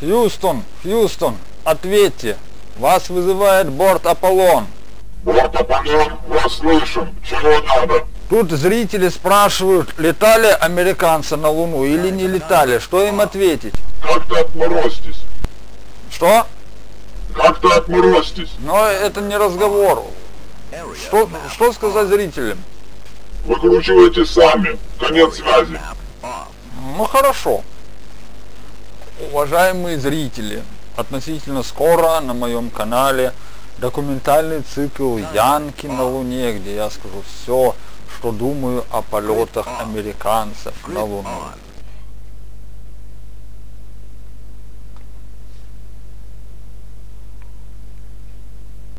Хьюстон, Хьюстон, ответьте. Вас вызывает борт Аполлон. Борт Аполлон, вас слышим. Чего надо? Тут зрители спрашивают, летали американцы на Луну или не летали. Что им ответить? Как-то отморозьтесь. Что? Как-то отморозьтесь. Но это не разговор. Что, что сказать зрителям? Выкручивайте сами. Конец связи. Ну хорошо. Уважаемые зрители, относительно скоро на моем канале документальный цикл Янки на Луне, где я скажу все, что думаю о полетах американцев на Луну.